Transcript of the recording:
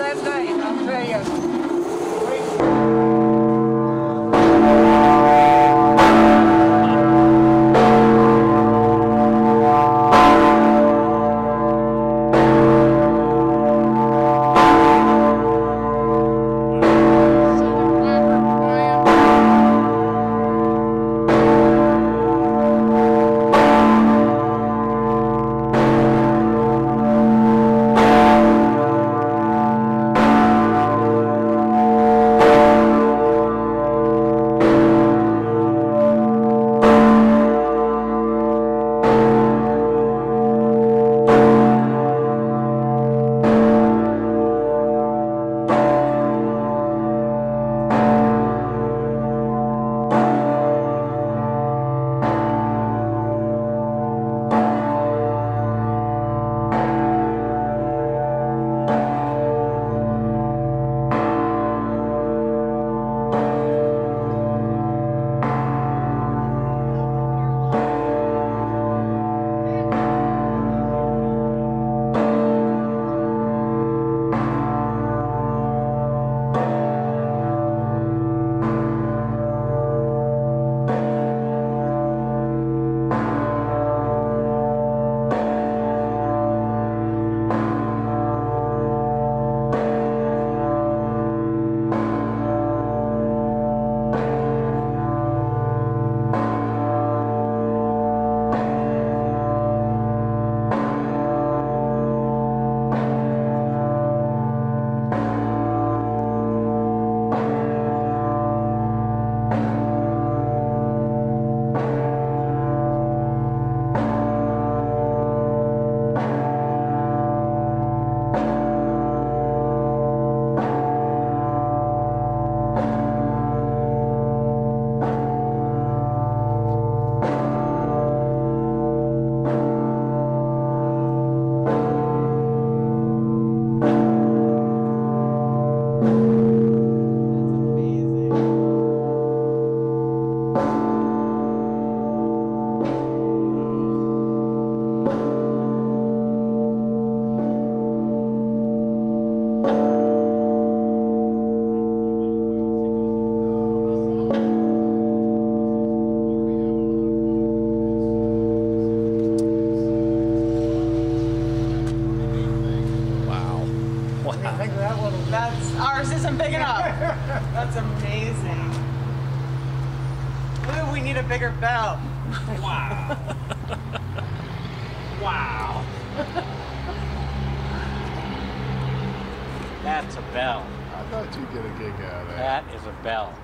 up here that night, I'll tell you. Think that little. That's ours isn't big enough. That's amazing. Ooh, we need a bigger bell. Wow. wow. That's a bell. I thought you'd get a gig out of that. That is a bell.